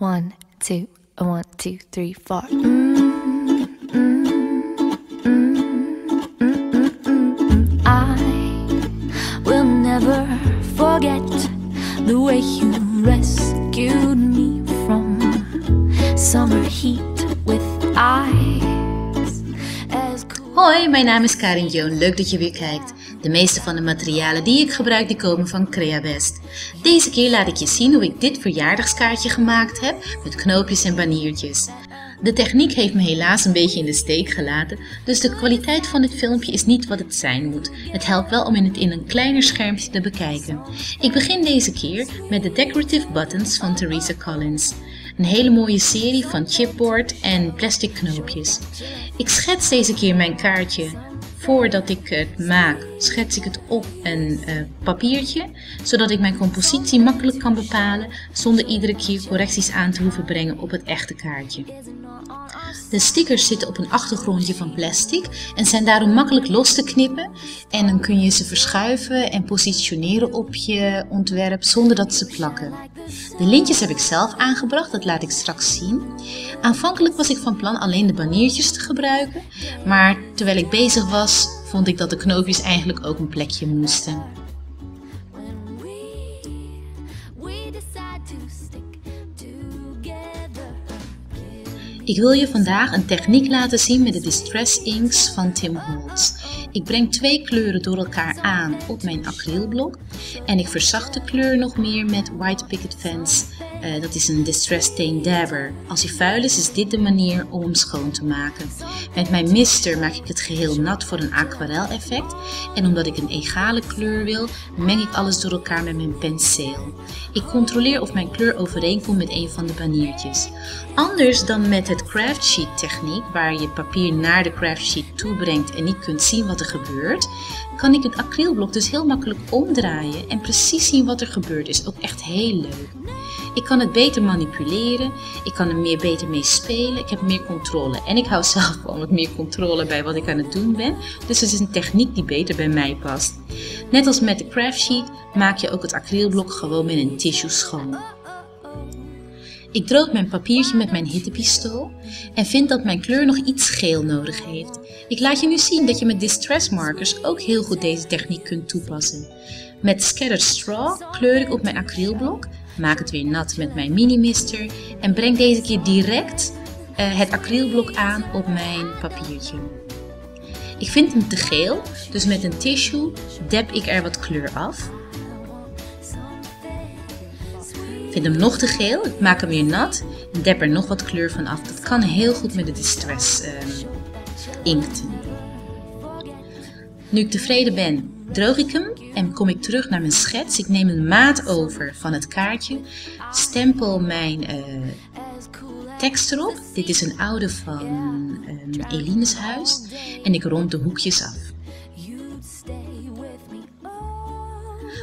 One, two, a one, two, three, four. Mm, mm, mm, mm. I will never forget the way you rescued me from summer heat with eyes as cool. Hoi, mijn naam is Karin Joon. Leuk dat je weer kijkt. De meeste van de materialen die ik gebruik, die komen van CreaBest. Deze keer laat ik je zien hoe ik dit verjaardagskaartje gemaakt heb met knoopjes en baniertjes. De techniek heeft me helaas een beetje in de steek gelaten, dus de kwaliteit van dit filmpje is niet wat het zijn moet. Het helpt wel om het in een kleiner schermpje te bekijken. Ik begin deze keer met de Decorative Buttons van Theresa Collins. Een hele mooie serie van chipboard en plastic knoopjes. Ik schets deze keer mijn kaartje Voordat ik het maak, schets ik het op een uh, papiertje, zodat ik mijn compositie makkelijk kan bepalen zonder iedere keer correcties aan te hoeven brengen op het echte kaartje. De stickers zitten op een achtergrondje van plastic en zijn daarom makkelijk los te knippen en dan kun je ze verschuiven en positioneren op je ontwerp zonder dat ze plakken. De lintjes heb ik zelf aangebracht, dat laat ik straks zien. Aanvankelijk was ik van plan alleen de baniertjes te gebruiken, maar terwijl ik bezig was, vond ik dat de knoopjes eigenlijk ook een plekje moesten. Ik wil je vandaag een techniek laten zien met de Distress Inks van Tim Holtz. Ik breng twee kleuren door elkaar aan op mijn acrylblok en ik verzacht de kleur nog meer met White Picket Fence. Eh, dat is een Distress Stain Dabber. Als hij vuil is, is dit de manier om hem schoon te maken. Met mijn mister maak ik het geheel nat voor een aquarel effect en omdat ik een egale kleur wil, meng ik alles door elkaar met mijn penseel. Ik controleer of mijn kleur overeenkomt met een van de baniertjes. Anders dan met het craft sheet techniek, waar je papier naar de craft sheet toe brengt en niet kunt zien wat er gebeurt, kan ik het acrylblok dus heel makkelijk omdraaien en precies zien wat er gebeurt. Is ook echt heel leuk. Ik kan het beter manipuleren, ik kan er meer beter mee spelen, ik heb meer controle en ik hou zelf gewoon wat meer controle bij wat ik aan het doen ben. Dus het is een techniek die beter bij mij past. Net als met de craft sheet maak je ook het acrylblok gewoon met een tissue schoon. Ik droog mijn papiertje met mijn hittepistool en vind dat mijn kleur nog iets geel nodig heeft. Ik laat je nu zien dat je met distress markers ook heel goed deze techniek kunt toepassen. Met Scattered Straw kleur ik op mijn acrylblok, maak het weer nat met mijn mini-mister en breng deze keer direct uh, het acrylblok aan op mijn papiertje. Ik vind hem te geel, dus met een tissue dep ik er wat kleur af. Vind hem nog te geel, ik maak hem weer nat en dep er nog wat kleur van af. Dat kan heel goed met de Distress uh, inkt. Nu ik tevreden ben, droog ik hem en kom ik terug naar mijn schets. Ik neem een maat over van het kaartje, stempel mijn uh, tekst erop. Dit is een oude van um, Eline's huis en ik rond de hoekjes af.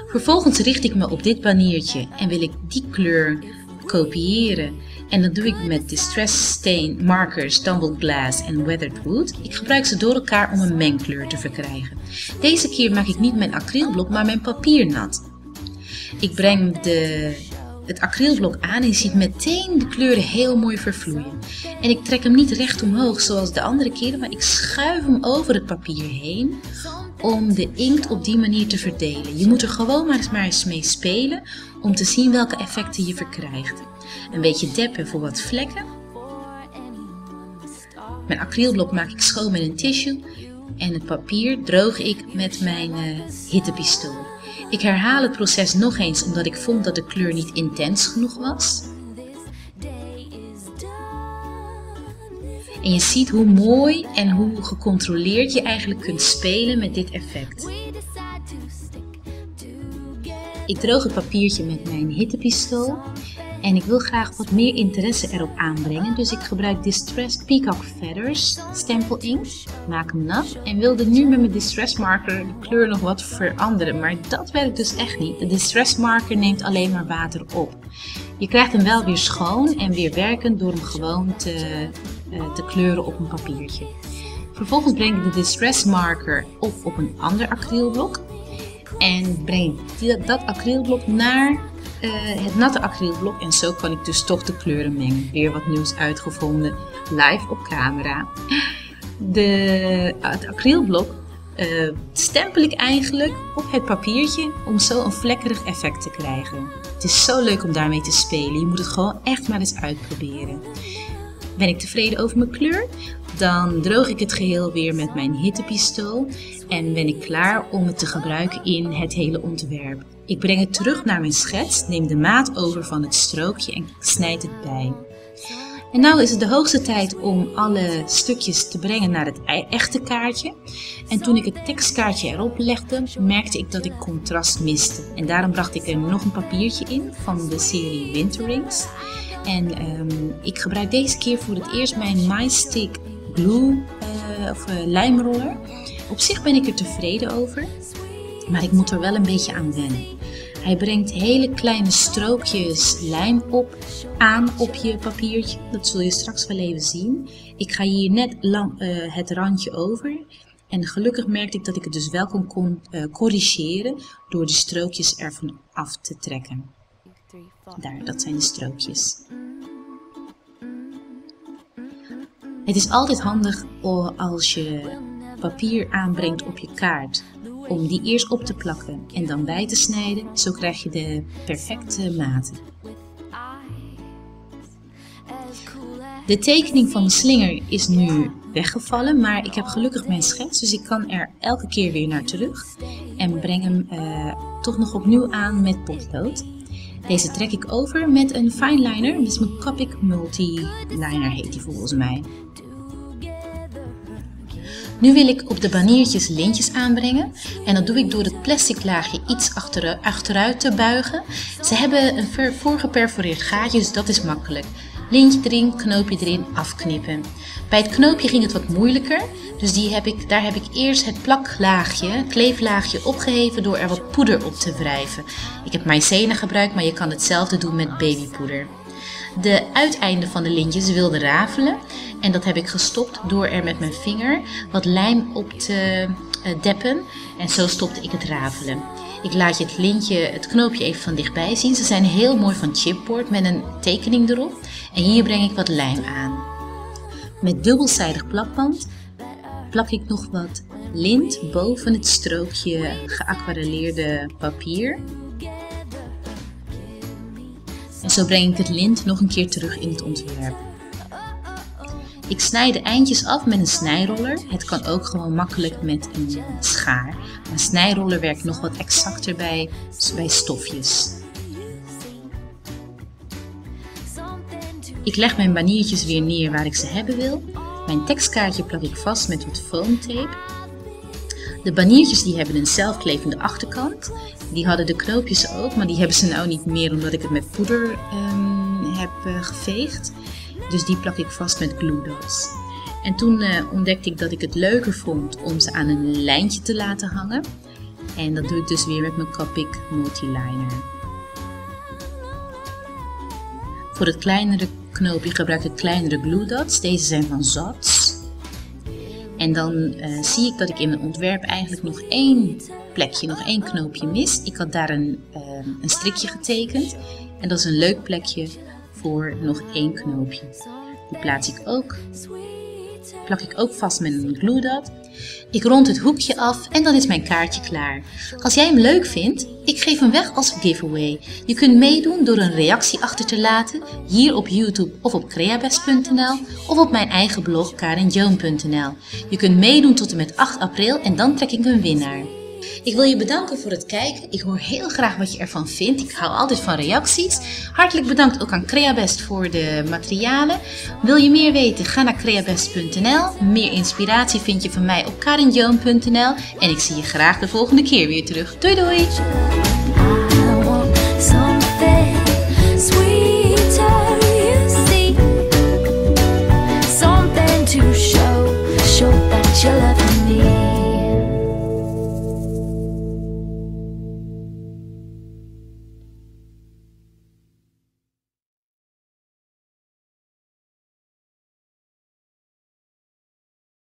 Vervolgens richt ik me op dit baniertje en wil ik die kleur kopiëren. En dat doe ik met Distress Stain Markers, Tumbled Glass en Weathered Wood. Ik gebruik ze door elkaar om een mengkleur te verkrijgen. Deze keer maak ik niet mijn acrylblok, maar mijn papier nat. Ik breng de, het acrylblok aan en je ziet meteen de kleuren heel mooi vervloeien. En ik trek hem niet recht omhoog zoals de andere keren, maar ik schuif hem over het papier heen om de inkt op die manier te verdelen. Je moet er gewoon maar eens, mee spelen om te zien welke effecten je verkrijgt. Een beetje deppen voor wat vlekken. Mijn acrylblok maak ik schoon met een tissue en het papier droog ik met mijn uh, hittepistool. Ik herhaal het proces nog eens omdat ik vond dat de kleur niet intens genoeg was. En je ziet hoe mooi en hoe gecontroleerd je eigenlijk kunt spelen met dit effect. Ik droog het papiertje met mijn hittepistool en ik wil graag wat meer interesse erop aanbrengen. Dus ik gebruik Distressed Peacock Feathers stempel ink, maak hem nat en wilde nu met mijn Distress marker de kleur nog wat veranderen. Maar dat werkt dus echt niet. De Distress marker neemt alleen maar water op. Je krijgt hem wel weer schoon en weer werkend door hem gewoon te, te kleuren op een papiertje. Vervolgens breng ik de Distress marker op op een ander acrylblok en breng dat acrylblok naar eh, het natte acrylblok en zo kan ik dus toch de kleuren mengen. Weer wat nieuws uitgevonden, live op camera. De, het acrylblok uh, stempel ik eigenlijk op het papiertje om zo een vlekkerig effect te krijgen. Het is zo leuk om daarmee te spelen. Je moet het gewoon echt maar eens uitproberen. Ben ik tevreden over mijn kleur? Dan droog ik het geheel weer met mijn hittepistool en ben ik klaar om het te gebruiken in het hele ontwerp. Ik breng het terug naar mijn schets, neem de maat over van het strookje en snijd het bij. En nu is het de hoogste tijd om alle stukjes te brengen naar het e- echte kaartje. En toen ik het tekstkaartje erop legde, merkte ik dat ik contrast miste. En daarom bracht ik er nog een papiertje in van de serie Winterings. En um, ik gebruik deze keer voor het eerst mijn MyStick Glue uh, of uh, lijmroller. Op zich ben ik er tevreden over, maar ik moet er wel een beetje aan wennen. Hij brengt hele kleine strookjes lijm op, aan op je papiertje. Dat zul je straks wel even zien. Ik ga hier net lang, uh, het randje over. En gelukkig merkte ik dat ik het dus wel kon uh, corrigeren door de strookjes ervan af te trekken. Daar, dat zijn de strookjes. Het is altijd handig als je papier aanbrengt op je kaart om die eerst op te plakken en dan bij te snijden. Zo krijg je de perfecte maten. De tekening van de slinger is nu weggevallen, maar ik heb gelukkig mijn schets, dus ik kan er elke keer weer naar terug en breng hem uh, toch nog opnieuw aan met potlood. Deze trek ik over met een fineliner, dit is mijn Copic Multi-liner heet die volgens mij. Nu wil ik op de baniertjes lintjes aanbrengen en dat doe ik door het plastic laagje iets achteruit te buigen. Ze hebben een voorgeperforeerd gaatje, dus dat is makkelijk. Lintje erin, knoopje erin, afknippen. Bij het knoopje ging het wat moeilijker, dus die heb ik, daar heb ik eerst het plaklaagje, kleeflaagje opgeheven door er wat poeder op te wrijven. Ik heb maïzena gebruikt, maar je kan hetzelfde doen met babypoeder. De uiteinden van de lintjes wilde rafelen en dat heb ik gestopt door er met mijn vinger wat lijm op te deppen. En zo stopte ik het rafelen. Ik laat je het lintje, het knoopje even van dichtbij zien. Ze zijn heel mooi van chipboard met een tekening erop. En hier breng ik wat lijm aan. Met dubbelzijdig plakband plak ik nog wat lint boven het strookje geaquarelleerde papier. En zo breng ik het lint nog een keer terug in het ontwerp. Ik snij de eindjes af met een snijroller. Het kan ook gewoon makkelijk met een schaar. Een snijroller werkt nog wat exacter bij, bij stofjes. Ik leg mijn baniertjes weer neer waar ik ze hebben wil. Mijn tekstkaartje plak ik vast met wat foamtape. De baniertjes die hebben een zelfklevende achterkant. Die hadden de knoopjes ook, maar die hebben ze nou niet meer omdat ik het met poeder um, heb uh, geveegd. Dus die plak ik vast met glue dots. En toen uh, ontdekte ik dat ik het leuker vond om ze aan een lijntje te laten hangen. En dat doe ik dus weer met mijn Copic Multiliner. Voor het kleinere knoopje gebruik ik kleinere glue dots. Deze zijn van Zats. En dan uh, zie ik dat ik in mijn ontwerp eigenlijk nog één plekje, nog één knoopje mis. Ik had daar een, uh, een strikje getekend. En dat is een leuk plekje voor nog één knoopje. Die plaats ik ook. Plak ik ook vast met een glue dot. Ik rond het hoekje af en dan is mijn kaartje klaar. Als jij hem leuk vindt, ik geef hem weg als giveaway. Je kunt meedoen door een reactie achter te laten hier op YouTube of op creabest.nl of op mijn eigen blog karenjoan.nl. Je kunt meedoen tot en met 8 april en dan trek ik een winnaar. Ik wil je bedanken voor het kijken. Ik hoor heel graag wat je ervan vindt. Ik hou altijd van reacties. Hartelijk bedankt ook aan Creabest voor de materialen. Wil je meer weten? Ga naar creabest.nl. Meer inspiratie vind je van mij op karinjoon.nl. En ik zie je graag de volgende keer weer terug. Doei doei!